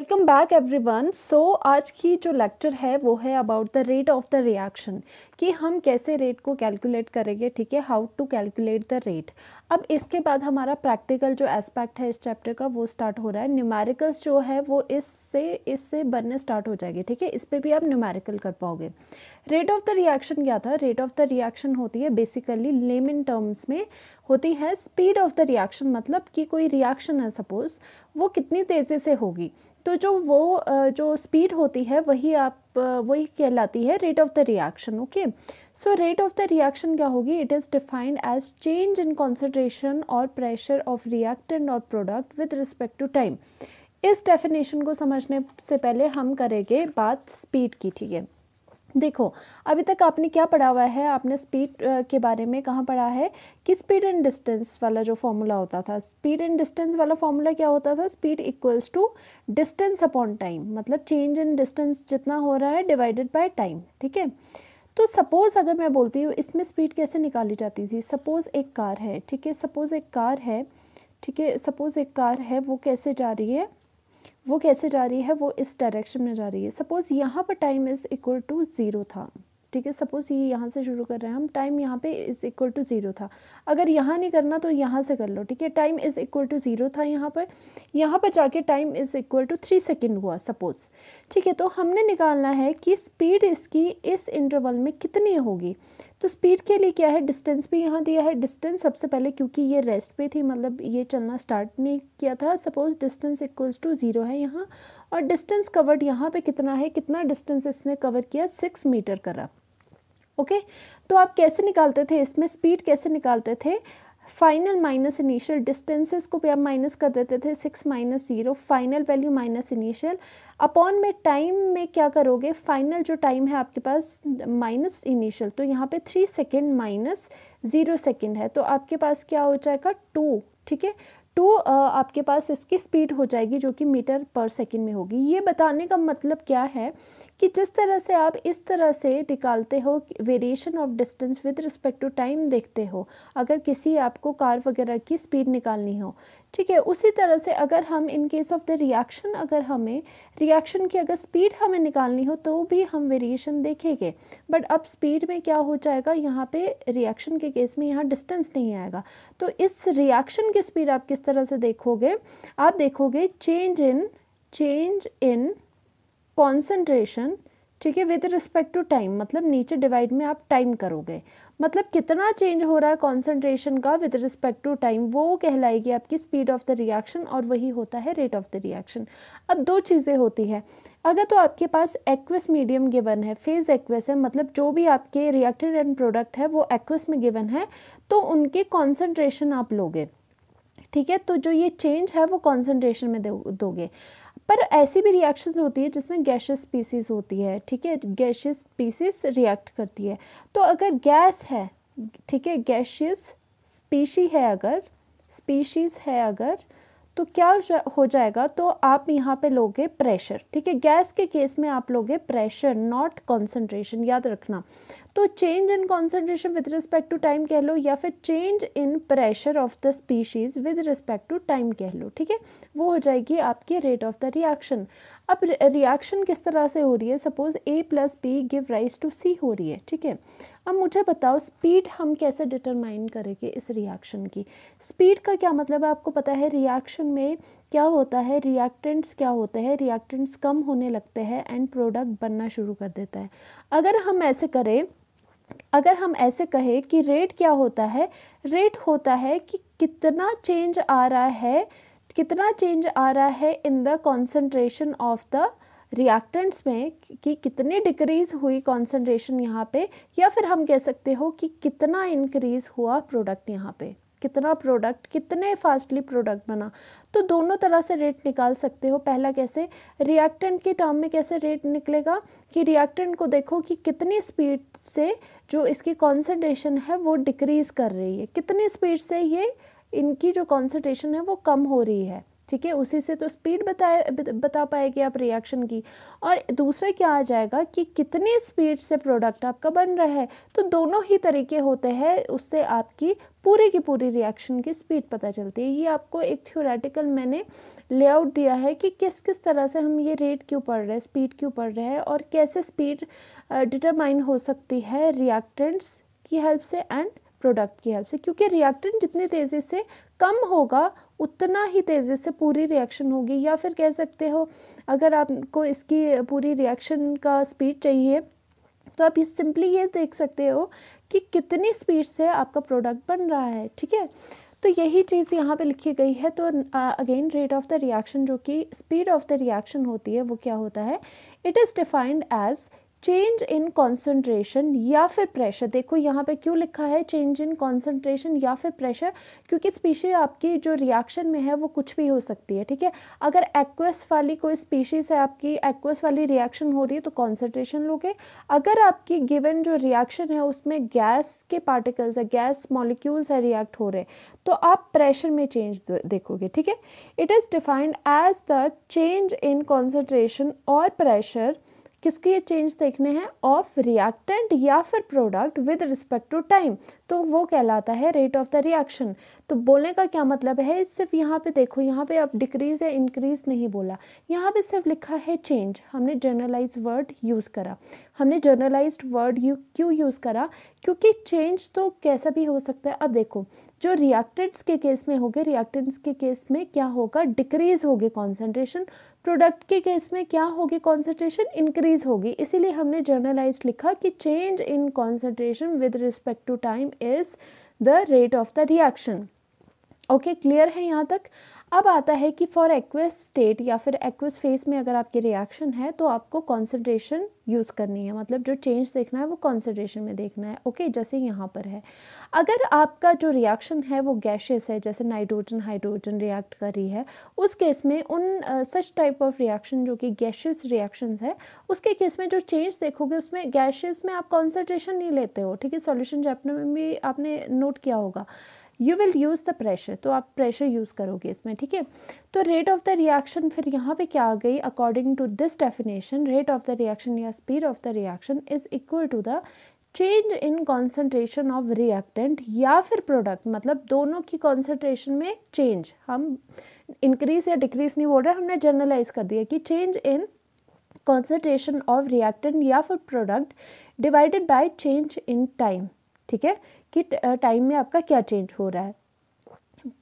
Welcome back everyone so आज की जो लेक्चर है, वो है about the rate of the reaction कि हम कैसे रेट को कैलकुलेट करेंगे, ठीक है? How to calculate the rate अब इसके बाद हमारा प्रैक्टिकल जो एस्पेक्ट है इस चैप्टर का, वो स्टार्ट हो रहा है. न्यूमेरिकल्स जो है, वो इससे इससे बनने स्टार्ट हो जाएगी, ठीक है? इस पर भी आप न्यूमेरिकल कर पाओगे. रेट ऑफ़ द रिएक्शन क्या था? रेट ऑफ़ द रिएक्शन होती है बेसिकली लेम इन टर्म्स में, होती है स्पीड ऑफ़ द रिएक्शन मतलब कि कोई रिएक्शन है सपोज़ वो कितनी तेज़ी से होगी? तो जो वो जो स्पीड होती है, वही आप वही कहलाती है rate of the reaction okay so rate of the reaction क्या होगी? It is defined as change in concentration और प्रेशर ऑफ़ रिएक्टेंट और product with respect to time इस डेफिनेशन को समझने से पहले हम करेंगे बात स्पीड की, ठीक है? देखो, अभी तक आपने क्या पढ़ा हुआ है? आपने स्पीड के बारे में कहाँ पढ़ा है? कि स्पीड एंड डिस्टेंस वाला जो फॉर्मूला होता था स्पीड एंड डिस्टेंस वाला फॉर्मूला क्या होता था? Speed equals to distance upon time मतलब चेंज इन डिस्टेंस जितना हो रहा है डिवाइडेड बाय टाइम ठीक है? तो सपोज़ अगर मैं बोलती हूँ, इसमें स्पीड कैसे निकाली जाती थी? सपोज़ एक कार है, ठीक है? सपोज़ एक कार है, ठीक है? सपोज़ एक कार है, वो कैसे जा रही है? वो कैसे जा रही है, वो इस डायरेक्शन में जा रही है। सपोज़ यहाँ पर time is equal to zero था, ठीक है? सपोज़ ये यहाँ से शुरू कर रहे हैं हम टाइम यहाँ पे इज़ इक्वल टू ज़ीरो था। अगर यहाँ नहीं करना तो यहाँ से कर लो, ठीक है? Time is equal to zero था यहाँ पर। यहाँ पर जाके time is equal to three second हुआ सपोज़ ठीक है? तो हमने निकालना है कि स्पीड इसकी इस इंटरवल में कितनी होगी। तो स्पीड के लिए क्या है? डिस्टेंस भी यहाँ दिया है। डिस्टेंस सबसे पहले क्योंकि ये रेस्ट पे थी मतलब ये चलना स्टार्ट नहीं किया था। Suppose distance equals to zero है यहाँ और डिस्टेंस कवर्ड यहाँ पे कितना है? कितना डिस्टेंस इसने कवर किया? सिक्स मीटर करा। ओके तो आप कैसे निकालते थे? इसमें स्पीड कैसे निकालते थे? फाइनल माइनस इनिशियल डिस्टेंसेस को भी आप माइनस कर देते थे six minus zero final value minus initial upon में टाइम में क्या करोगे? फाइनल जो टाइम है आपके पास माइनस इनिशियल तो यहाँ पे three second minus zero second है। तो आपके पास क्या हो जाएगा? टू ठीक है? टू आपके पास इसकी स्पीड हो जाएगी जो कि मीटर पर सेकेंड में होगी। ये बताने का मतलब क्या है? कि जिस तरह से आप इस तरह से निकालते हो variation of distance with respect to time देखते हो, अगर किसी आपको कार वगैरह की स्पीड निकालनी हो, ठीक है? उसी तरह से अगर हम in case of the reaction अगर हमें रिएक्शन की अगर स्पीड हमें निकालनी हो तो भी हम वेरिएशन देखेंगे। बट अब स्पीड में क्या हो जाएगा? यहाँ पे रिएक्शन के केस में यहाँ डिस्टेंस नहीं आएगा। तो इस रिएक्शन की स्पीड आप किस तरह से देखोगे? आप देखोगे change in change in concentration ठीक है विद रिस्पेक्ट टू टाइम मतलब नीचे डिवाइड में आप टाइम करोगे। मतलब कितना चेंज हो रहा है कॉन्सेंट्रेशन का विद रिस्पेक्ट टू टाइम वो कहलाएगी आपकी स्पीड ऑफ़ द रिएक्शन और वही होता है रेट ऑफ़ द रिएक्शन अब दो चीज़ें होती है। अगर तो आपके पास एक्वस मीडियम गिवन है फ़ेज़ एक्वस है मतलब जो भी आपके रिएक्टेड एंड प्रोडक्ट है, वो एक्वस में गिवन है तो उनके कॉन्सेंट्रेशन आप लोगे। ठीक है तो जो ये चेंज है, वो कॉन्सेंट्रेशन में दोगे। पर ऐसी भी रिएक्शंस होती है जिसमें गैशियस स्पीसीज होती है, ठीक है? गैशियस स्पीसीज रिएक्ट करती है। तो अगर गैस है, ठीक है? गैशियस स्पीशी है अगर स्पीशीज़ है अगर तो क्या हो जाएगा? तो आप यहाँ पे लोगे प्रेशर ठीक है? गैस के केस में आप लोगे प्रेशर नॉट कॉन्सेंट्रेशन याद रखना। तो change in concentration with respect to time कह लो, या फिर change in pressure of the species with respect to time कह लो, ठीक है? वो हो जाएगी आपकी रेट ऑफ़ द रिएक्शन अब रिएक्शन किस तरह से हो रही है? Suppose A plus B give rise to C हो रही है, ठीक है? अब मुझे बताओ स्पीड हम कैसे डिटरमाइन करेंगे इस रिएक्शन की? स्पीड का क्या मतलब है? आपको पता है रिएक्शन में क्या होता है? रिएक्टेंट्स क्या होते हैं? रिएक्टेंट्स कम होने लगते हैं एंड प्रोडक्ट बनना शुरू कर देता है। अगर हम ऐसे करें अगर हम ऐसे कहें कि रेट क्या होता है? रेट होता है कि कितना चेंज आ रहा है, कितना चेंज आ रहा है in the concentration of the reactants में, कि कितनी डिक्रीज़ हुई कॉन्सेंट्रेशन यहाँ पे, या फिर हम कह सकते हो कि कितना इंक्रीज़ हुआ प्रोडक्ट यहाँ पे, कितना प्रोडक्ट कितने फास्टली प्रोडक्ट बना। तो दोनों तरह से रेट निकाल सकते हो। पहला कैसे? रिएक्टेंट के टर्म में कैसे रेट निकलेगा? कि रिएक्टेंट को देखो कि कितनी स्पीड से जो इसकी कॉन्सेंट्रेशन है, वो डिक्रीज़ कर रही है। कितनी स्पीड से ये, इनकी जो कॉन्सेंट्रेशन है, वो कम हो रही है। ठीक है? उसी से तो स्पीड बताए, बता पाएगी आप रिएक्शन की। और दूसरा क्या आ जाएगा कि कितनी स्पीड से प्रोडक्ट आपका बन रहा है? तो दोनों ही तरीके होते हैं, उससे आपकी पूरी की पूरी रिएक्शन की स्पीड पता चलती है। ये आपको एक थ्योरेटिकल मैंने लेआउट दिया है कि किस किस तरह से हम ये रेट क्यों पढ़ रहे हैं स्पीड क्यों पढ़ रहे हैं और कैसे स्पीड डिटरमाइन हो सकती है रिएक्टेंट्स की हेल्प से एंड प्रोडक्ट की हेल्प से। क्योंकि रिएक्टेंट जितनी तेज़ी से कम होगा, उतना ही तेज़ी से पूरी रिएक्शन होगी। या फिर कह सकते हो, अगर आपको इसकी पूरी रिएक्शन का स्पीड चाहिए तो आप ये सिंपली ये देख सकते हो कि कितनी स्पीड से आपका प्रोडक्ट बन रहा है, ठीक है? तो यही चीज़ यहाँ पे लिखी गई है। तो again rate of the reaction जो कि स्पीड ऑफ़ द रिएक्शन होती है, वो क्या होता है? It is defined as change in concentration या फिर प्रेशर देखो, यहाँ पे क्यों लिखा है चेंज इन कॉन्सेंट्रेशन या फिर प्रेशर क्योंकि स्पीशी आपकी जो रिएक्शन में है वो कुछ भी हो सकती है, ठीक है? अगर एक्वस वाली कोई स्पीशीज है, आपकी एक्वस वाली रिएक्शन हो रही है तो कॉन्सेंट्रेशन लोगे। अगर आपकी गिवन जो रिएक्शन है, उसमें गैस के पार्टिकल्स है गैस मॉलिक्यूल्स है रिएक्ट हो रहे तो आप प्रेशर में चेंज देखोगे, ठीक है? It is defined as the change in concentration और प्रेशर किसके ये चेंज देखने हैं? ऑफ़ रिएक्टेंट या फिर product with respect to time तो वो कहलाता है रेट ऑफ़ द रिएक्शन तो बोलने का क्या मतलब है? सिर्फ़ यहाँ पे देखो, यहाँ पे अब डिक्रीज या इंक्रीज नहीं बोला। यहाँ पे सिर्फ़ लिखा है चेंज हमने जर्नलाइज वर्ड यूज़ करा। हमने जर्नलाइज वर्ड यू क्यों यूज़ करा? क्योंकि चेंज तो कैसा भी हो सकता है। अब देखो जो रिएक्टेंट्स के केस में होगे रिएक्टेंट्स के केस में क्या होगा? डिक्रीज होगी कॉन्सेंट्रेशन प्रोडक्ट के केस में क्या होगी कॉन्सेंट्रेशन इंक्रीज होगी। इसीलिए हमने जर्नलाइज लिखा कि change in concentration with respect to time is the rate of the reaction okay clear है यहाँ तक? अब आता है कि फॉर एक्वस स्टेट या फिर एक्वस फेस में अगर आपकी रिएक्शन है तो आपको कॉन्सेंट्रेशन यूज़ करनी है। मतलब जो चेंज देखना है, वो कॉन्सेंट्रेशन में देखना है। ओके जैसे यहाँ पर है। अगर आपका जो रिएक्शन है, वो गैशियस है, जैसे नाइट्रोजन हाइड्रोजन रिएक्ट कर रही है, उस केस में उन सच टाइप ऑफ़ रिएक्शन जो कि गैशियस रिएक्शन है, उसके केस में जो चेंज देखोगे, उसमें गैशियस में आप कॉन्सेंट्रेशन नहीं लेते हो। ठीक है सोल्यूशन चैप्टर में भी आपने नोट किया होगा। You will use the pressure तो आप प्रेशर यूज़ करोगे इसमें, ठीक है? तो रेट ऑफ़ द रिएक्शन फिर यहाँ पे क्या आ गई? According to this definition rate of the reaction या speed of the reaction is equal to the change in concentration of reactant या फिर प्रोडक्ट मतलब दोनों की कॉन्सेंट्रेशन में चेंज हम इंक्रीज या डिक्रीज नहीं बोल रहे, हमने जर्नलाइज कर दिया कि change in concentration of reactant या फिर product divided by change in time ठीक है, कि टाइम में आपका क्या चेंज हो रहा है।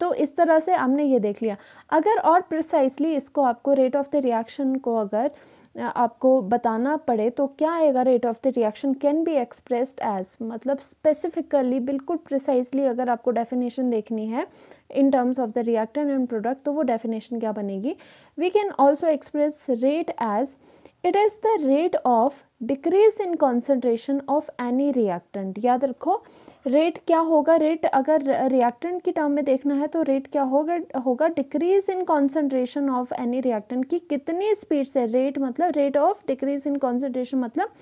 तो इस तरह से हमने ये देख लिया। अगर और प्रिसाइसली इसको आपको रेट ऑफ़ द रिएक्शन को अगर आपको बताना पड़े तो क्या आएगा rate of the reaction can be expressed as मतलब स्पेसिफिकली बिल्कुल प्रिसाइसली अगर आपको डेफिनेशन देखनी है in terms of the reactant and product तो वो डेफिनेशन क्या बनेगी? We can also express rate as it is the rate of decrease in concentration of any reactant याद रखो रेट क्या होगा? रेट अगर रिएक्टेंट की टर्म में देखना है तो रेट क्या होगा? होगा decrease in concentration of any reactant की कितनी स्पीड से रेट मतलब rate of decrease in concentration मतलब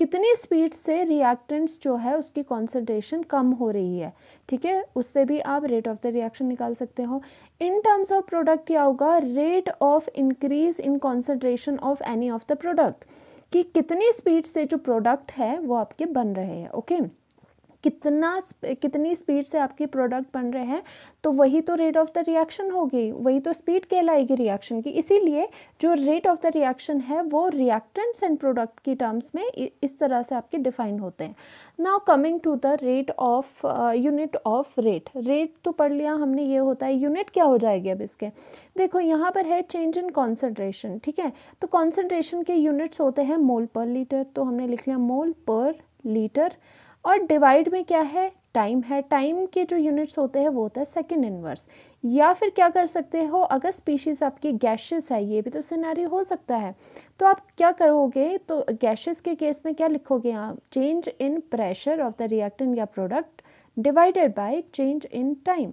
कितनी स्पीड से रिएक्टेंट्स जो है उसकी कॉन्सेंट्रेशन कम हो रही है? ठीक है? उससे भी आप रेट ऑफ़ द रिएक्शन निकाल सकते हो। इन टर्म्स ऑफ़ प्रोडक्ट क्या होगा? Rate of increase in concentration of any of the product कि कितनी स्पीड से जो प्रोडक्ट है वो आपके बन रहे हैं ओके okay? कितना कितनी स्पीड से आपके प्रोडक्ट बन रहे हैं तो वही तो रेट ऑफ़ द रिएक्शन होगी वही तो स्पीड कहलाएगी रिएक्शन की। इसीलिए जो रेट ऑफ़ द रिएक्शन है, वो रिएक्टेंट्स एंड प्रोडक्ट की टर्म्स में इस तरह से आपके डिफाइन होते हैं। Now coming to the rate of unit of rate rate तो पढ़ लिया हमने, ये होता है यूनिट क्या हो जाएगी अब इसके? देखो, यहाँ पर है चेंज इन कॉन्सेंट्रेशन ठीक है? तो कॉन्सेंट्रेशन के यूनिट्स होते हैं मोल पर लीटर तो हमने लिख लिया मोल पर लीटर। और डिवाइड में क्या है? टाइम है। टाइम के जो यूनिट्स होते हैं, वो होता है सेकेंड इनवर्स या फिर क्या कर सकते हो? अगर स्पीशीज़ आपकी गैशेस है, ये भी तो सिनारी हो सकता है। तो आप क्या करोगे? तो गैशेस के केस में क्या लिखोगे आप? Change in pressure of the reactant या product divided by change in time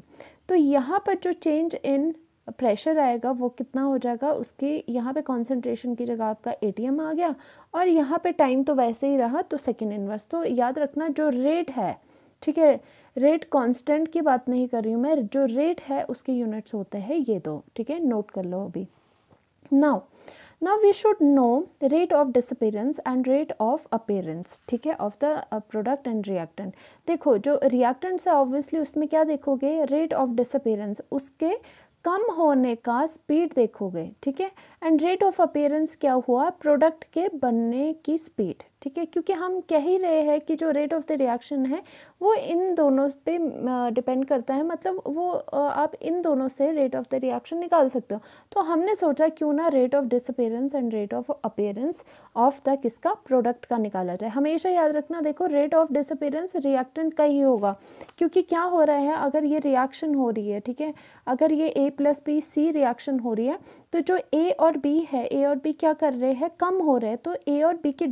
तो यहाँ पर जो चेंज इन प्रेशर आएगा वो कितना हो जाएगा, उसके यहाँ पे कंसंट्रेशन की जगह आपका एटीएम आ गया और यहाँ पे टाइम तो वैसे ही रहा तो सेकेंड इनवर्स तो याद रखना, जो रेट है, ठीक है रेट कांस्टेंट की बात नहीं कर रही हूँ मैं, जो रेट है, उसके यूनिट्स होते हैं ये दो, ठीक है नोट कर लो अभी। Now now we should know rate of disappearance and rate of appearance ठीक है of the product and reactant देखो, जो रिएक्टेंट्स है ऑब्वियसली उसमें क्या देखोगे? रेट ऑफ़ डिसअपेरेंस उसके कम होने का स्पीड देखोगे, ठीक है? एंड रेट ऑफ़ अपेयरेंस क्या हुआ? प्रोडक्ट के बनने की स्पीड ठीक है? क्योंकि हम कह ही रहे हैं कि जो रेट ऑफ़ द रिएक्शन है, वो इन दोनों पे डिपेंड करता है। मतलब वो आप इन दोनों से रेट ऑफ़ द रिएक्शन निकाल सकते हो। तो हमने सोचा क्यों ना rate of disappearance and rate of appearance of the किसका? प्रोडक्ट का निकाला जाए। हमेशा याद रखना, देखो रेट ऑफ़ डिसअपेरेंस रिएक्टेंट का ही होगा। क्योंकि क्या हो रहा है, अगर ये रिएक्शन हो रही है, ठीक है? अगर ये A plus B C reaction हो रही है तो जो ए और बी है ए और बी क्या कर रहे हैं? कम हो रहे हैं। तो ए और बी की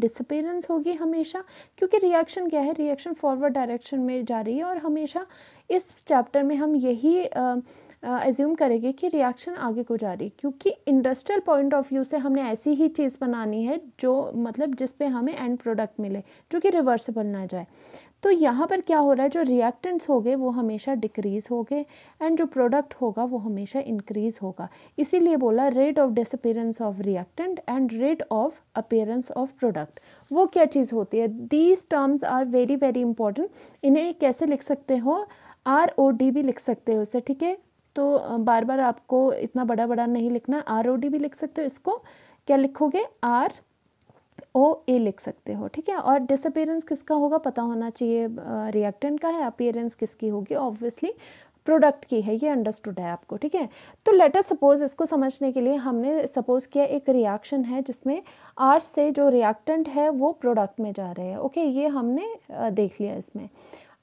डिसअपेरेंस होगी हमेशा, क्योंकि रिएक्शन क्या है? रिएक्शन फॉरवर्ड डायरेक्शन में जा रही है और हमेशा इस चैप्टर में हम यही एज्यूम करेंगे कि रिएक्शन आगे को जा रही है, क्योंकि इंडस्ट्रियल पॉइंट ऑफ़ व्यू से हमने ऐसी ही चीज़ बनानी है जो मतलब जिस पे हमें एंड प्रोडक्ट मिले, जो कि रिवर्सिबल ना जाए। तो यहाँ पर क्या हो रहा है, जो रिएक्टेंट्स हो गए, वो हमेशा डिक्रीज़ हो गए एंड जो प्रोडक्ट होगा, वो हमेशा इंक्रीज़ होगा। इसीलिए बोला rate of disappearance of reactant and rate of appearance of product वो क्या चीज़ होती है? These terms are very very important इन्हें कैसे लिख सकते हो? आर ओ डी भी लिख सकते हो उसे ठीक है? तो बार बार आपको इतना बड़ा बड़ा नहीं लिखना। आर ओ डी भी लिख सकते हो इसको। क्या लिखोगे? आर ओ, ए लिख सकते हो, ठीक है? और डिसअपेरेंस किसका होगा पता होना चाहिए? रिएक्टेंट का है अपेयरेंस किसकी होगी? ऑब्वियसली प्रोडक्ट की है, ये अंडरस्टूड है आपको, ठीक है? तो लेटर सपोज़ इसको समझने के लिए हमने सपोज़ किया एक रिएक्शन है जिसमें आर से जो रिएक्टेंट है वो प्रोडक्ट में जा रहे हैं ओके ये हमने देख लिया इसमें।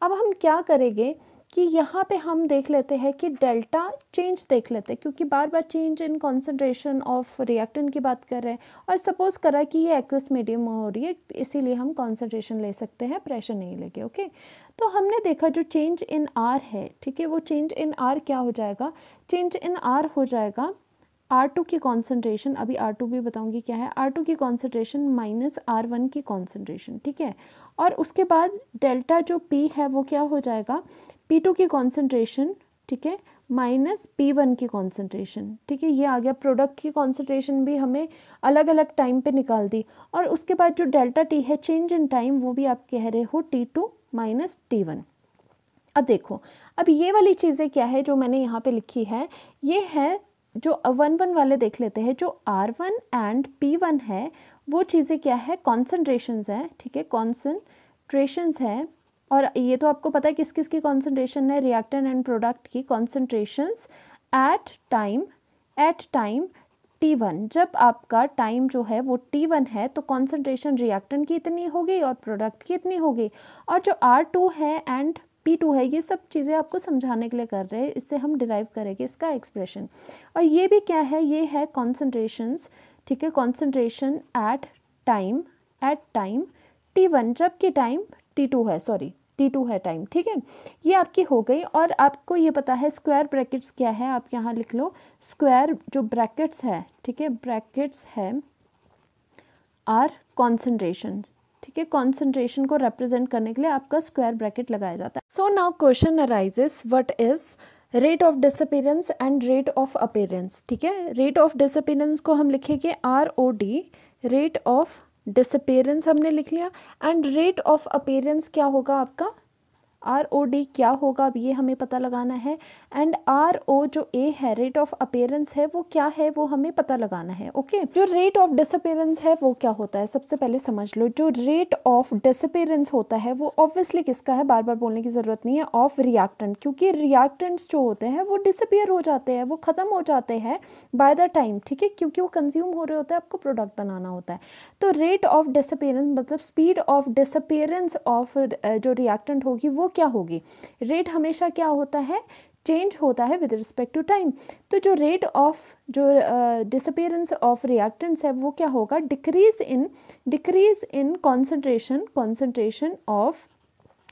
अब हम क्या करेंगे? कि यहाँ पे हम देख लेते हैं कि डेल्टा चेंज देख लेते हैं, क्योंकि बार बार change in concentration of reactant की बात कर रहे हैं। और सपोज़ करा कि ये एक्वस मीडियम हो रही है, इसीलिए हम कॉन्सेंट्रेशन ले सकते हैं प्रेशर नहीं लेके ओके तो हमने देखा जो चेंज इन आर है, ठीक है, वो चेंज इन आर क्या हो जाएगा? चेंज इन आर हो जाएगा आर टू की कॉन्सेंट्रेशन अभी आर टू भी बताऊँगी क्या है। आर टू की कॉन्सेंट्रेशन माइनस आर वन की कॉन्सेंट्रेशन ठीक है? और उसके बाद डेल्टा जो पी है, वो क्या हो जाएगा? पी टू की कॉन्सेंट्रेशन ठीक है? माइनस पी वन की कॉन्सेंट्रेशन ठीक है? ये आ गया। प्रोडक्ट की कॉन्सेंट्रेशन भी हमें अलग अलग टाइम पे निकाल दी। और उसके बाद जो डेल्टा टी है चेंज इन टाइम वो भी आप कह रहे हो T two minus T one अब देखो, अब ये वाली चीज़ें क्या है जो मैंने यहाँ पे लिखी है? ये है जो वन वन वाले देख लेते हैं, जो R one and P one है, वो चीज़ें क्या है? कॉन्सेंट्रेशंस हैं, ठीक है? कॉन्सेंट्रेशंस है। और ये तो आपको पता है किस किस की कॉन्सेंट्रेशन है? रिएक्टेंट एंड प्रोडक्ट की concentrations at time at time T one जब आपका टाइम जो है वो टी वन है तो कॉन्सेंट्रेशन रिएक्टेंट की इतनी होगी और प्रोडक्ट की इतनी होगी। और जो आर टू है एंड पी टू है, ये सब चीज़ें आपको समझाने के लिए कर रहे हैं, इससे हम डिराइव करेंगे इसका एक्सप्रेशन और ये भी क्या है? ये है कॉन्सेंट्रेशंस ठीक है? Concentration at time at time T one जबकि टाइम टी टू है सॉरी टी टू है टाइम ठीक है? ये आपकी हो गई और आपको ये पता है स्क्वायर ब्रैकेट्स क्या है? आप यहाँ लिख लो स्क्वायर जो ब्रैकेट्स है, ठीक है? ब्रैकेट्स है आर कॉन्सेंट्रेशन ठीक है कॉन्सेंट्रेशन को रिप्रेजेंट करने के लिए आपका स्क्वायर ब्रैकेट लगाया जाता है। So now question arises what is rate of disappearance and rate of appearance ठीक है रेट ऑफ़ डिसअपेरेंस को हम लिखेंगे R O D rate of disappearance हमने लिख लिया एंड रेट ऑफ़ अपेरेंस क्या होगा आपका? आर ओ डी क्या होगा अब ये हमें पता लगाना है। एंड आर ओ जो ए है रेट ऑफ़ अपेयरेंस है, वो क्या है, वो हमें पता लगाना है ओके okay? जो रेट ऑफ़ डिसअपेयरेंस है, वो क्या होता है? सबसे पहले समझ लो, जो रेट ऑफ़ डिसअपेयरेंस होता है, वो ऑब्वियसली किसका है? बार बार बोलने की ज़रूरत नहीं है ऑफ़ रिएक्टेंट क्योंकि रिएक्टेंट्स जो होते हैं, वो डिसअपेयर हो जाते हैं, वो ख़त्म हो जाते हैं बाय द टाइम ठीक है? क्योंकि वो कंज्यूम हो रहे होते हैं, आपको प्रोडक्ट बनाना होता है। तो रेट ऑफ़ डिसअपेयरेंस मतलब स्पीड ऑफ़ डिसअपेयरेंस ऑफ़ जो रिएक्टेंट होगी, वो क्या होगी? रेट हमेशा क्या होता है? चेंज होता है विद रिस्पेक्ट टू टाइम तो जो रेट ऑफ़ जो डिसअपेरेंस ऑफ़ रिएक्टेंट्स है, वो क्या होगा? Decrease in decrease in concentration concentration of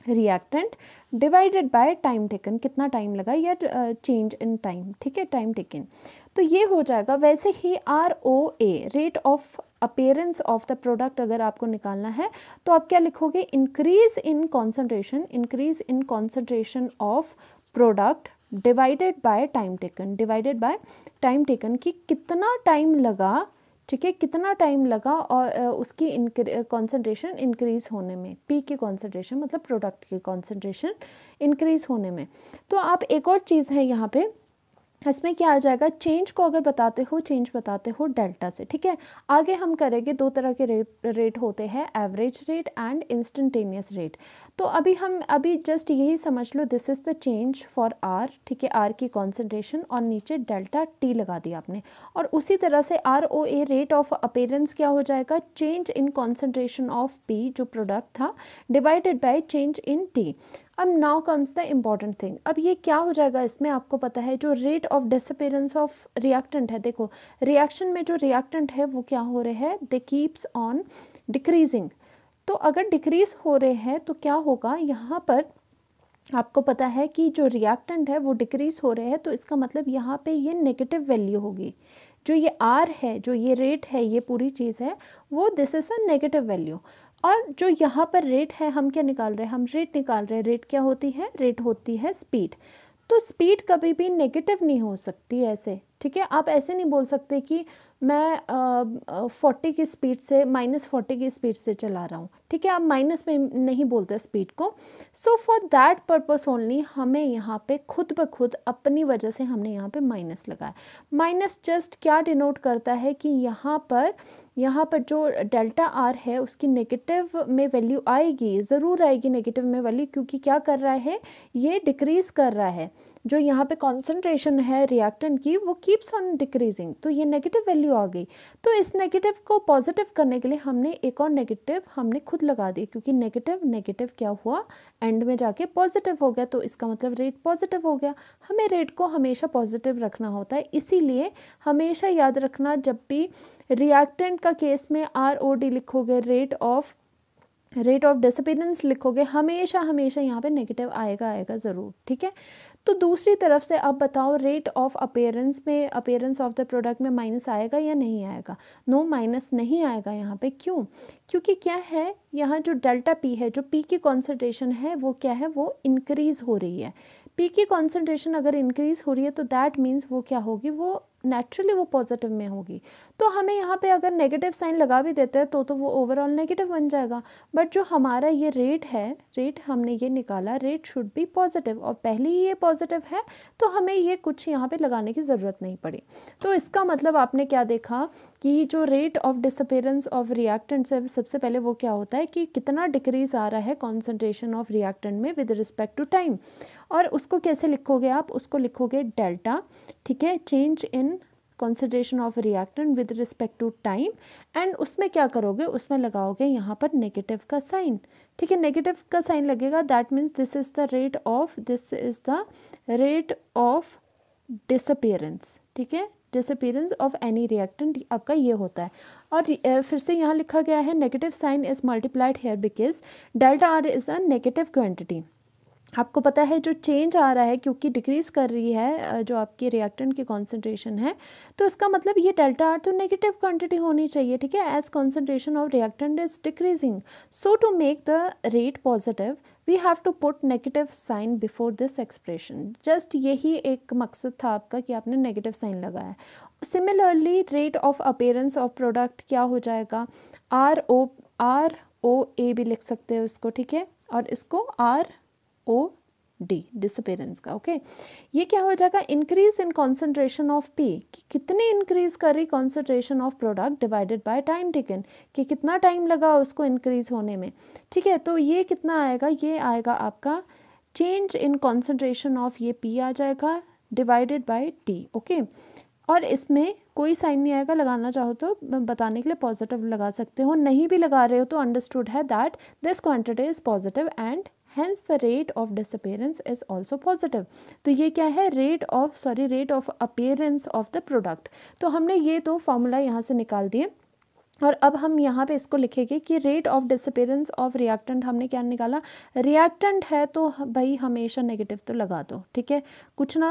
reactant divided by time taken कितना टाइम लगा? या चेंज इन टाइम ठीक है? टाइम टेकन तो ये हो जाएगा। वैसे ही R O A rate of appearance of the product अगर आपको निकालना है तो आप क्या लिखोगे? Increase in concentration increase in concentration of product divided by time taken divided by time taken कि कितना टाइम लगा, ठीक है? कितना टाइम लगा और उसकी कॉन्सेंट्रेशन इंक्रीज होने में। पी की कॉन्सेंट्रेशन मतलब प्रोडक्ट की कॉन्सेंट्रेशन इंक्रीज होने में। तो आप एक और चीज़ है यहाँ पे इसमें क्या आ जाएगा? चेंज को अगर बताते हो चेंज बताते हो डेल्टा से, ठीक है? आगे हम करेंगे दो तरह के रेट रेट होते हैं average rate and instantaneous rate तो अभी हम, अभी जस्ट यही समझ लो this is the change for R ठीक है? आर की कॉन्सेंट्रेशन और नीचे डेल्टा टी लगा दिया आपने। और उसी तरह से R O A rate of appearance क्या हो जाएगा? Change in concentration of P जो प्रोडक्ट था divided by change in T अब now comes the important thing अब ये क्या हो जाएगा? इसमें आपको पता है जो rate of disappearance of reactant है। देखो रिएक्शन में जो रिएक्टेंट है, वो क्या हो रहे हैं? दे कीप्स ऑन डिक्रीजिंग तो अगर डिक्रीज हो रहे हैं तो क्या होगा? यहाँ पर आपको पता है कि जो रिएक्टेंट है, वो डिक्रीज हो रहे हैं तो इसका मतलब यहाँ पे ये नेगेटिव वैल्यू होगी। जो ये आर है, जो ये रेट है, ये पूरी चीज़ है, वो this is a negative value और जो यहाँ पर रेट है, हम क्या निकाल रहे हैं? हम रेट निकाल रहे हैं। रेट क्या होती है? रेट होती है स्पीड तो स्पीड कभी भी नेगेटिव नहीं हो सकती ऐसे, ठीक है? आप ऐसे नहीं बोल सकते कि मैं फोर्टी की स्पीड से माइनस फोर्टी की स्पीड से चला रहा हूँ। ठीक है, आप माइनस में नहीं बोलते स्पीड को। So for that purpose only हमें यहाँ पे खुद ब खुद अपनी वजह से हमने यहाँ पे माइनस लगाया। माइनस जस्ट क्या डिनोट करता है कि यहाँ पर यहाँ पर जो डेल्टा आर है, उसकी नेगेटिव में वैल्यू आएगी, ज़रूर आएगी नेगेटिव में वैल्यू क्योंकि क्या कर रहा है, ये डिक्रीज़ कर रहा है। जो यहाँ पे कॉन्सेंट्रेशन है रिएक्टेंट की, वो कीप्स ऑन डिक्रीजिंग तो ये नेगेटिव वैल्यू आ गई। तो इस नेगेटिव को पॉजिटिव करने के लिए हमने एक और नेगेटिव हमने खुद लगा दी, क्योंकि नेगेटिव नेगेटिव क्या हुआ? एंड में जाके पॉजिटिव हो गया तो इसका मतलब रेट पॉजिटिव हो गया। हमें रेट को हमेशा पॉजिटिव रखना होता है, इसीलिए हमेशा याद रखना, जब भी रिएक्टेंट का केस में आर ओ डी लिखोगे rate of rate of disappearance लिखोगे, हमेशा हमेशा यहाँ पे नेगेटिव आएगा आएगा ज़रूर, ठीक है? तो दूसरी तरफ़ से आप बताओ रेट ऑफ़ अपेयरेंस में अपेयरेंस ऑफ़ द प्रोडक्ट में माइनस आएगा या नहीं आएगा? नो माइनस नहीं आएगा यहाँ पे, क्यों? क्योंकि क्या है, यहाँ जो डेल्टा पी है, जो पी की कॉन्सेंट्रेशन है, वो क्या है, वो इंक्रीज़ हो रही है। पी की कॉन्सेंट्रेशन अगर इंक्रीज़ हो रही है तो दैट मीन्स वो क्या होगी? वो नेचुरली वो पॉजिटिव में होगी। तो हमें यहाँ पे अगर नेगेटिव साइन लगा भी देते हैं तो तो वो ओवरऑल नेगेटिव बन जाएगा। बट जो हमारा ये रेट है रेट हमने ये निकाला रेट शुड बी पॉजिटिव और पहले ही ये पॉजिटिव है तो हमें ये कुछ यहाँ पे लगाने की ज़रूरत नहीं पड़ी। तो इसका मतलब आपने क्या देखा कि जो rate of disappearance of reactant से सबसे पहले वो क्या होता है कि कितना डिक्रीज़ आ रहा है कॉन्सेंट्रेशन ऑफ़ रिएक्टेंट में विद रिस्पेक्ट टू टाइम और उसको कैसे लिखोगे आप? उसको लिखोगे डेल्टा ठीक है? Change in concentration of reactant with respect to time and उसमें क्या करोगे? उसमें लगाओगे यहाँ पर नेगेटिव का साइन ठीक है नेगेटिव का साइन लगेगा that means this is the rate of this is the rate of disappearance ठीक है? डिसअपियरेंस ऑफ़ एनी रिएक्टेंट आपका ये होता है। और फिर से यहाँ लिखा गया है negative sign is multiplied here because delta R is a negative quantity आपको पता है जो चेंज आ रहा है, क्योंकि डिक्रीज़ कर रही है जो आपकी रिएक्टेंट की कॉन्सेंट्रेशन है तो इसका मतलब ये डेल्टा आर तो नेगेटिव क्वांटिटी होनी चाहिए, ठीक है? As concentration of reactant is decreasing so to make the rate positive we have to put negative sign before this expression just यही एक मकसद था आपका कि आपने नेगेटिव साइन लगाया। Similarly rate of appearance of product क्या हो जाएगा? आर ओ आर ओ ए भी लिख सकते हैं उसको, ठीक है? और इसको आर ओ डी डिसअपेरेंस का ओके ये क्या हो जाएगा? Increase in concentration of P कि कितनी इंक्रीज कर concentration of product divided by time taken कि कितना टाइम लगा उसको इंक्रीज होने में? ठीक है तो ये कितना आएगा? ये आएगा आपका चेंज इन कॉन्सेंट्रेशन ऑफ़ ये पी आ जाएगा डिवाइडेड बाय टी ओके और इसमें कोई साइन नहीं आएगा, लगाना चाहो तो बताने के लिए पॉजिटिव लगा सकते हो, नहीं भी लगा रहे हो तो अंडरस्टूड है that this quantity is positive and hence the rate of disappearance is also positive तो ये क्या है? Rate of sorry rate of appearance of the product तो हमने ये दो तो फार्मूला यहाँ से निकाल दिए। और अब हम यहाँ पे इसको लिखेंगे कि rate of disappearance of reactant हमने क्या निकाला? रिएक्टेंट है तो भाई हमेशा नेगेटिव तो लगा दो, ठीक है? कुछ ना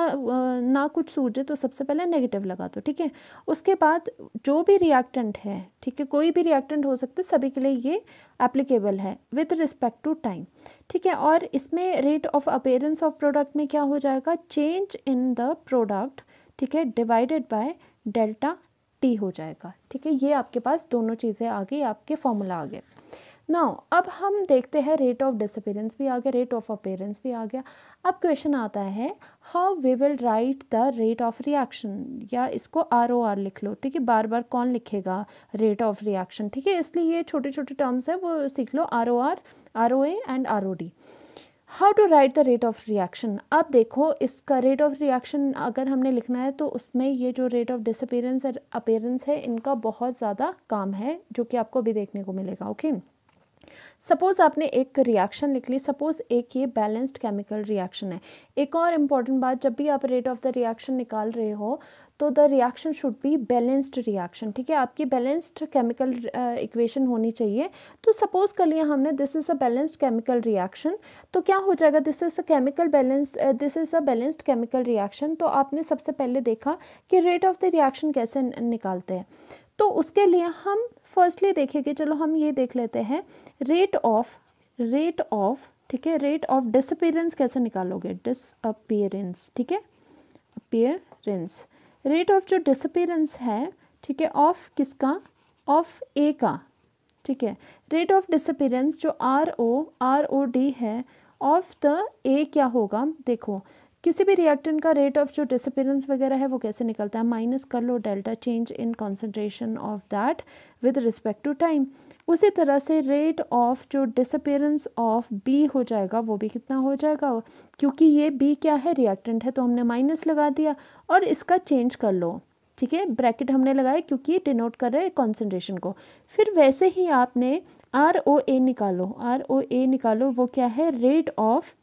ना कुछ सूझे तो सबसे पहले नेगेटिव लगा दो, ठीक है? उसके बाद जो भी रिएक्टेंट है, ठीक है? कोई भी रिएक्टेंट हो सकता है, सभी के लिए ये एप्लीकेबल है विद रिस्पेक्ट टू टाइम ठीक है? और इसमें rate of appearance of product में क्या हो जाएगा? चेंज इन द प्रोडक्ट ठीक है? डिवाइडेड बाय डेल्टा टी हो जाएगा। ठीक है, ये आपके पास दोनों चीज़ें आ गई, आपके फॉर्मूला आ गए। नाउ अब हम देखते हैं रेट ऑफ़ डिसअपेरेंस भी आ गया रेट ऑफ़ अपेरेंस भी आ गया। अब क्वेश्चन आता है how we will write the rate of reaction या इसको आर ओ आर लिख लो। ठीक है बार बार कौन लिखेगा रेट ऑफ़ रिएक्शन ठीक है, इसलिए ये छोटे छोटे टर्म्स हैं, वो सीख लो R O R R O A and R O D how to write the rate of reaction अब देखो, इसका रेट ऑफ़ रिएक्शन अगर हमने लिखना है तो उसमें ये जो रेट ऑफ़ डिसअपेरेंस और अपेरेंस है, इनका बहुत ज़्यादा काम है, जो कि आपको अभी देखने को मिलेगा ओके okay? सपोज़ आपने एक रिएक्शन लिख ली सपोज़ एक ये बैलेंस्ड केमिकल रिएक्शन है। एक और इंपॉर्टेंट बात, जब भी आप रेट ऑफ़ द रिएक्शन निकाल रहे हो तो the reaction should be balanced reaction ठीक है? आपकी बैलेंस्ड केमिकल इक्वेशन होनी चाहिए। तो सपोज़ कर लिया हमने this is a balanced chemical reaction तो क्या हो जाएगा? This is a chemical balanced this is a balanced chemical reaction तो आपने सबसे पहले देखा कि रेट ऑफ़ द रिएक्शन कैसे निकालते हैं। तो उसके लिए हम फर्स्टली देखेंगे, चलो हम ये देख लेते हैं रेट ऑफ़ रेट ऑफ़ ठीक है रेट ऑफ़ डिसअपियरेंस कैसे निकालोगे? डिसअपियरेंस ठीक है? अपियरेंस रेट ऑफ़ जो डिसअपियरेंस है, ठीक है ऑफ़ किसका? ऑफ़ ए का, ठीक है? रेट ऑफ़ डिसअपियरेंस जो R O R O D है ऑफ़ द ए क्या होगा? देखो किसी भी रिएक्टेंट का रेट ऑफ़ जो डिसअपेरेंस वगैरह है, वो कैसे निकलता है? माइनस कर लो delta change in concentration of that with respect to time उसी तरह से रेट ऑफ़ जो डिसअपेरेंस ऑफ़ बी हो जाएगा, वो भी कितना हो जाएगा? क्योंकि ये बी क्या है? रिएक्टेंट है तो हमने माइनस लगा दिया और इसका चेंज कर लो। ठीक है? ब्रैकेट हमने लगाया क्योंकि डिनोट कर रहे हैं कॉन्सेंट्रेशन को। फिर वैसे ही आपने आर ओ ए निकालो। आर ओ ए निकालो, वो क्या है? रेट ऑफ़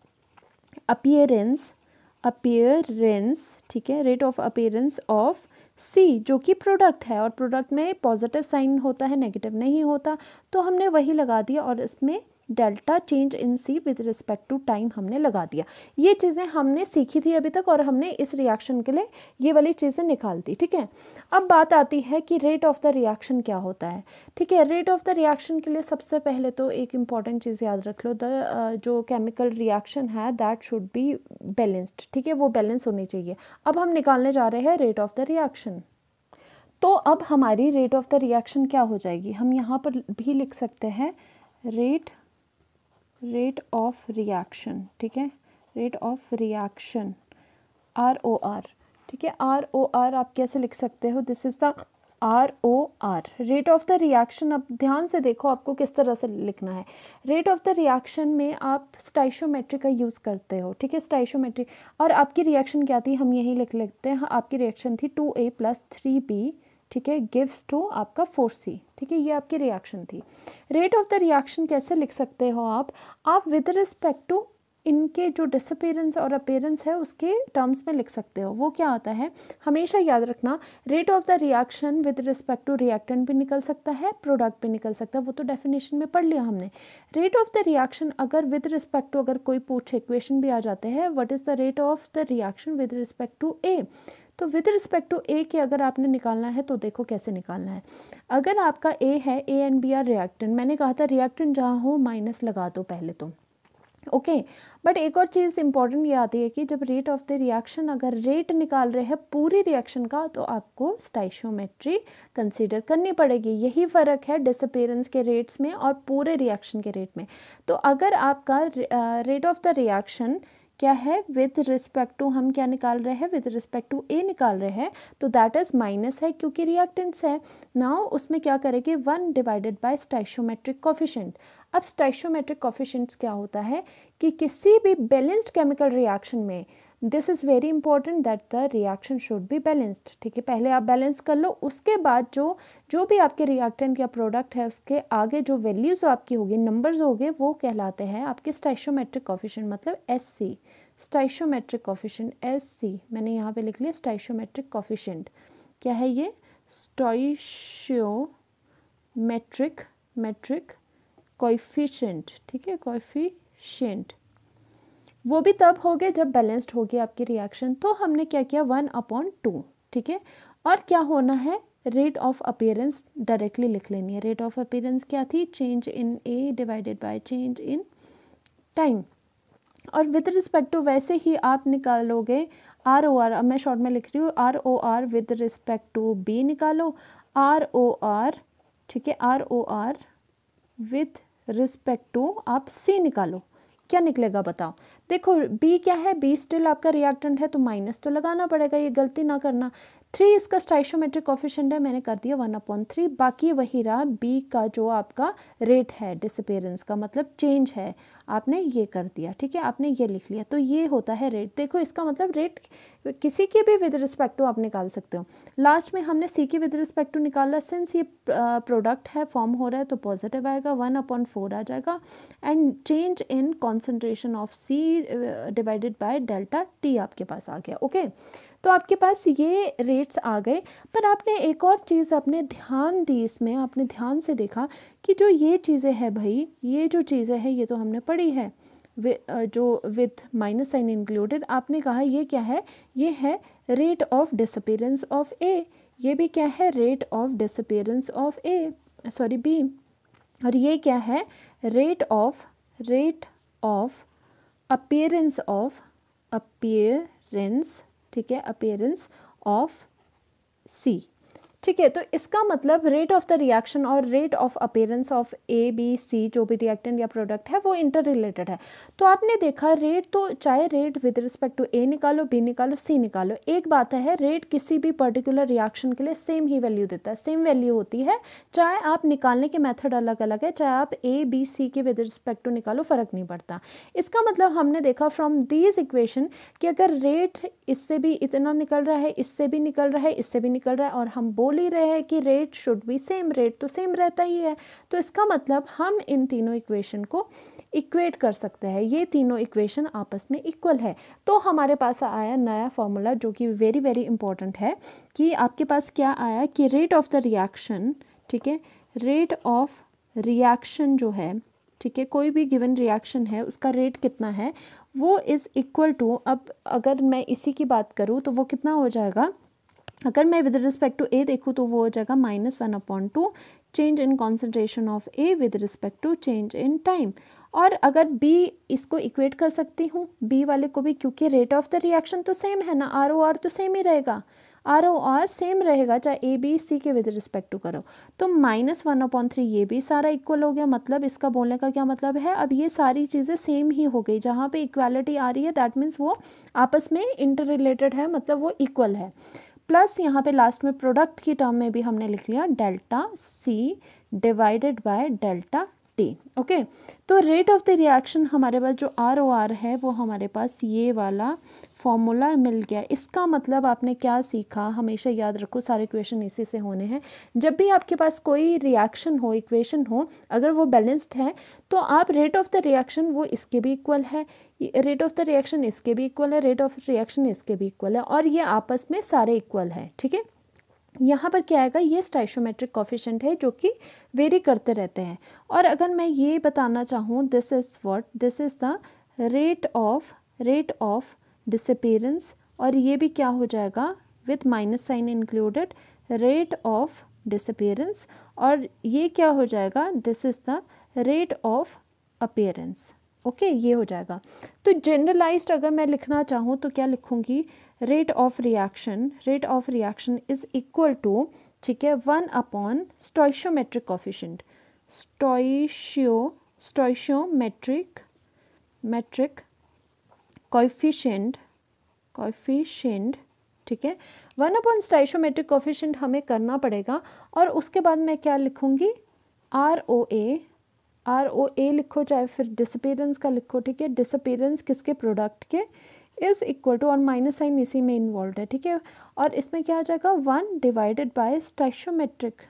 अपियरेंस अपियरेंस ठीक है rate of appearance of C जो कि प्रोडक्ट है और प्रोडक्ट में पॉजिटिव साइन होता है नेगेटिव नहीं होता तो हमने वही लगा दिया और इसमें delta change in C with respect to time हमने लगा दिया। ये चीज़ें हमने सीखी थी अभी तक और हमने इस रिएक्शन के लिए ये वाली चीज़ें निकाल दी, ठीक है? अब बात आती है कि रेट ऑफ़ द रिएक्शन क्या होता है, ठीक है? रेट ऑफ़ द रिएक्शन के लिए सबसे पहले तो एक इंपॉर्टेंट चीज़ याद रख लो, द जो केमिकल रिएक्शन है, दैट शुड बी बैलेंस्ड, ठीक है? वो बैलेंस होनी चाहिए। अब हम निकालने जा रहे हैं रेट ऑफ़ द रिएक्शन। तो अब हमारी रेट ऑफ़ द रिएक्शन क्या हो जाएगी? हम यहाँ पर भी लिख सकते हैं रेट रेट ऑफ़ रिएक्शन ठीक है? Rate of reaction R O R ठीक है? आर ओ आर आप कैसे लिख सकते हो? This is the R O R rate of the reaction अब ध्यान से देखो आपको किस तरह से लिखना है। रेट ऑफ़ द रिएक्शन में आप स्टाइशोमेट्री का यूज़ करते हो, ठीक है? स्टाइशोमेट्री और आपकी रिएक्शन क्या थी? हम यही लिख लेते हैं आपकी रिएक्शन थी two A plus three B ठीक है गिव्स टू आपका फोर सी ठीक है, ये आपकी रिएक्शन थी। रेट ऑफ़ द रिएक्शन कैसे लिख सकते हो आप? आप विद रिस्पेक्ट टू इनके जो डिसअपेरेंस और अपेरेंस है, उसके टर्म्स में लिख सकते हो। वो क्या आता है? हमेशा याद रखना rate of the reaction with respect to reactant भी निकल सकता है प्रोडक्ट भी निकल सकता है। वो तो डेफिनेशन में पढ़ लिया हमने। रेट ऑफ़ द रिएक्शन अगर विद रिस्पेक्ट टू अगर कोई पूछे इक्वेशन भी आ जाते हैं what is the rate of the reaction with respect to A तो विद रिस्पेक्ट टू ए के अगर आपने निकालना है तो देखो कैसे निकालना है। अगर आपका ए है A and B are reactant मैंने कहा था रिएक्टेंट जहाँ हो माइनस लगा दो पहले तो। ओके okay, बट एक और चीज़ इंपॉर्टेंट ये आती है कि जब रेट ऑफ़ द रिएक्शन अगर रेट निकाल रहे हैं पूरी रिएक्शन का तो आपको स्टाइशोमेट्री कंसीडर करनी पड़ेगी। यही फ़र्क है डिसअपेरेंस के रेट्स में और पूरे रिएक्शन के रेट में। तो अगर आपका रेट ऑफ़ द रिएक्शन क्या है? विद रिस्पेक्ट टू हम क्या निकाल रहे हैं? विद रिस्पेक्ट टू ए निकाल रहे हैं तो दैट इज़ माइनस है क्योंकि रिएक्टेंट्स है। नाउ उसमें क्या करेंगे? One divided by stoichiometric coefficient अब स्टाइशोमेट्रिक कॉफिशेंट्स क्या होता है? कि किसी भी बैलेंस्ड केमिकल रिएक्शन में this is very important that the reaction should be balanced ठीक है, पहले आप बैलेंस कर लो, उसके बाद जो जो भी आपके रिएक्टेंट या प्रोडक्ट है, उसके आगे जो वैल्यूज़ आपकी होगी नंबर्स होंगे, वो कहलाते हैं आपके स्टाइशोमेट्रिक कॉफिशेंट मतलब S C stoichiometric coefficient S C मैंने यहाँ पे लिख लिया स्टाइशोमेट्रिक कॉफिशेंट क्या है ये? स्टोइशियोमेट्रिक मेट्रिक कोइफिशेंट ठीक है कोइफिशेंट वो भी तब हो गए जब बैलेंस्ड हो गया आपकी रिएक्शन तो हमने क्या किया? वन अपॉन टू ठीक है? और क्या होना है? रेट ऑफ़ अपेयरेंस डायरेक्टली लिख लेनी है। रेट ऑफ़ अपेयरेंस क्या थी? Change in A divided by change in time और विद रिस्पेक्ट टू वैसे ही आप निकालोगे आर ओ आर अब मैं शॉर्ट में लिख रही हूँ। R O R with respect to B निकालो। आर ओ आर ठीक है? R O R with respect to आप सी निकालो। क्या निकलेगा बताओ? देखो बी क्या है? बी स्टिल आपका रिएक्टेंट है तो माइनस तो लगाना पड़ेगा, ये गलती ना करना। थ्री इसका स्टाइशोमेट्रिक कॉफिशेंट है, मैंने कर दिया वन अपॉन थ्री बाकी वही रहा बी का जो आपका रेट है डिसपेरेंस का मतलब चेंज है। आपने ये कर दिया, ठीक है? आपने ये लिख लिया तो ये होता है रेट देखो, इसका मतलब रेट किसी के भी विद रिस्पेक्ट टू आप निकाल सकते हो। लास्ट में हमने सी की विद रिस्पेक्ट टू निकाला। सिंस ये प्रोडक्ट है फॉर्म हो रहा है तो पॉजिटिव आएगा वन अपॉन फोर आ जाएगा। And change in concentration of C divided by delta T आपके पास आ गया ओके okay? तो आपके पास ये रेट्स आ गए। पर आपने एक और चीज़ अपने ध्यान दी इसमें, आपने ध्यान से देखा कि जो ये चीज़ें हैं भाई, ये जो चीज़ें हैं, ये तो हमने पढ़ी है। जो विथ माइनस साइन इंक्लूडेड आपने कहा ये क्या है? ये है rate of disappearance of A ये भी क्या है? Rate of disappearance of A sorry B और ये क्या है? Rate of rate of appearance of appearance ठीक है अपेयरेंस ऑफ़ सी ठीक है तो इसका मतलब रेट ऑफ़ द रिएक्शन और rate of appearance of A B C जो भी रिएक्टेंट या प्रोडक्ट है, वो इंटर रिलेटेड है। तो आपने देखा रेट तो चाहे rate with respect to A निकालो बी निकालो सी निकालो, एक बात है रेट किसी भी पर्टिकुलर रिएक्शन के लिए सेम ही वैल्यू देता है। सेम वैल्यू होती है, चाहे आप निकालने के मेथड अलग अलग है, चाहे आप ए बी सी के विद रिस्पेक्ट टू निकालो, फ़र्क नहीं पड़ता। इसका मतलब हमने देखा फ्रॉम दीज इक्वेशन कि अगर रेट इससे भी इतना निकल रहा है, इससे भी निकल रहा है, इससे भी निकल रहा है और हम बोल ही रहे हैं कि rate should be same rate तो सेम रहता ही है। तो इसका मतलब हम इन तीनों इक्वेशन को इक्वेट कर सकते हैं। ये तीनों इक्वेशन आपस में इक्वल है। तो हमारे पास आया नया फॉर्मूला जो कि वेरी वेरी इंपॉर्टेंट है कि आपके पास क्या आया कि रेट ऑफ़ द रिएक्शन ठीक है? रेट ऑफ़ रिएक्शन जो है, ठीक है? कोई भी गिवन रिएक्शन है, उसका रेट कितना है? वो इज़ इक्वल टू अब अगर मैं इसी की बात करूँ तो वो कितना हो जाएगा? अगर मैं विद रिस्पेक्ट टू ए देखूँ तो वो हो जाएगा minus one upon two change in concentration of A with respect to change in time और अगर बी इसको इक्वेट कर सकती हूँ बी वाले को भी, क्योंकि रेट ऑफ़ द रिएक्शन तो सेम है ना आर ओ आर तो सेम ही रहेगा। आर ओ आर सेम रहेगा, चाहे ए बी सी के विद रिस्पेक्ट टू करो। तो माइनस वन अपॉइंट थ्री ये भी सारा इक्वल हो गया मतलब इसका बोलने का क्या मतलब है? अब ये सारी चीज़ें सेम ही हो गई, जहाँ पे इक्वालिटी आ रही है दैट मीन्स वो आपस में इंटर रिलेटेड है मतलब वो इक्वल है। प्लस यहाँ पे लास्ट में प्रोडक्ट की टर्म में भी हमने लिख लिया delta C divided by delta T okay तो रेट ऑफ़ द रिएक्शन हमारे पास जो आर ओ आर है, वो हमारे पास ये वाला फॉर्मूला मिल गया। इसका मतलब आपने क्या सीखा? हमेशा याद रखो, सारे इक्वेशन इसी से होने हैं। जब भी आपके पास कोई रिएक्शन हो इक्वेशन हो, अगर वो बैलेंस्ड है तो आप रेट ऑफ़ द रिएक्शन वो इसके भी इक्वल है। रेट ऑफ़ द रिएक्शन इसके भी इक्वल है रेट ऑफ़ रिएक्शन इसके भी इक्वल है और ये आपस में सारे इक्वल है, ठीक है? यहाँ पर क्या आएगा? ये स्टाइशोमेट्रिक कॉफिशेंट है जो कि वेरी करते रहते हैं। और अगर मैं ये बताना चाहूँ this is what this is the rate of rate of disappearance और ये भी क्या हो जाएगा? With minus sign included rate of disappearance और ये क्या हो जाएगा? This is the rate of appearance okay, ये हो जाएगा। तो जनरलाइज्ड अगर मैं लिखना चाहूँ तो क्या लिखूँगी? Rate of reaction rate of reaction is equal to ठीक है one upon stoichiometric coefficient stoichio stoichiometric metric coefficient coefficient ठीक है वन अपॉन स्टाइशोमेट्रिक कॉफिशेंट हमें करना पड़ेगा। और उसके बाद मैं क्या लिखूँगी? Are O A R O ए लिखो चाहे फिर डिसपेरेंस का लिखो, ठीक है? डिसपेरेंस किसके प्रोडक्ट के? इज़ इक्वल टू और माइनस साइन इसी में इन्वॉल्व है, ठीक है? और इसमें क्या आ जाएगा? वन डिवाइडेड बाय स्टाइशोमेट्रिक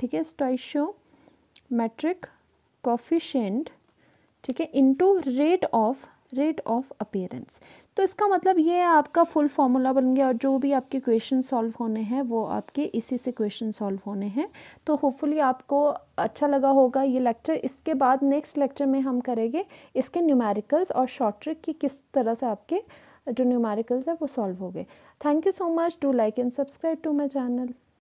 ठीक है? स्टाइशोमेट्रिक कॉफिशेंट ठीक है? Into rate of rate of appearance तो इसका मतलब ये आपका फुल फॉर्मूला बन गया और जो भी आपके क्वेश्चन सॉल्व होने हैं, वो आपके इसी से क्वेश्चन सॉल्व होने हैं। तो होपफुली आपको अच्छा लगा होगा ये लेक्चर इसके बाद नेक्स्ट लेक्चर में हम करेंगे इसके न्यूमेरिकल्स और शॉर्ट ट्रिक की किस तरह से आपके जो न्यूमेरिकल्स है, वो सॉल्व हो गए। Thank you so much do like and subscribe to my channel